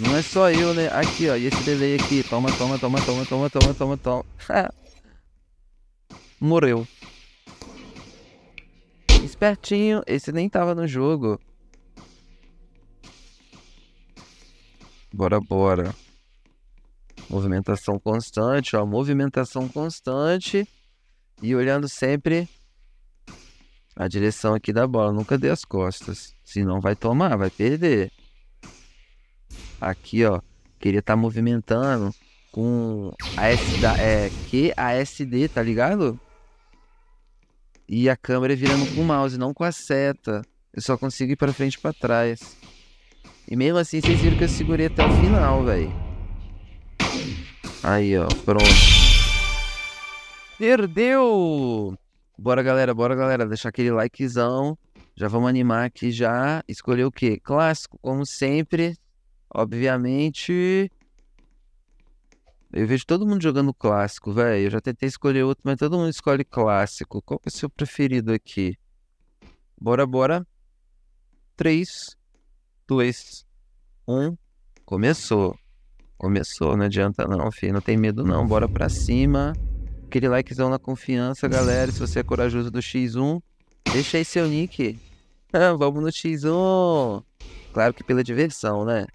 Não é só eu, né? Aqui, ó. E esse delay aqui. Toma, toma, toma, toma, toma, toma, toma, toma. Morreu. Espertinho. Esse nem tava no jogo. Bora, bora. Movimentação constante, ó. Movimentação constante. E olhando sempre a direção aqui da bola. Nunca dê as costas. Senão vai tomar, vai perder. Aqui, ó. Queria estar tá movimentando com a da, é, QASD, tá ligado? E a câmera virando com o mouse, não com a seta. Eu só consigo ir pra frente e pra trás. E mesmo assim, vocês viram que eu segurei até o final, velho. Aí, ó. Pronto. Perdeu! Bora, galera, bora, galera. Deixar aquele likezão. Já vamos animar aqui já. Escolher o quê? Clássico, como sempre. Obviamente. Eu vejo todo mundo jogando clássico, velho. Eu já tentei escolher outro, mas todo mundo escolhe clássico. Qual que é o seu preferido aqui? Bora, bora. 3, 2, 1. Começou. Começou, não adianta não, filho. Não tem medo não. Bora pra cima. Aquele likezão na confiança, galera. Se você é corajoso do X1, deixa aí seu nick. Vamos no X1. Claro que pela diversão, né?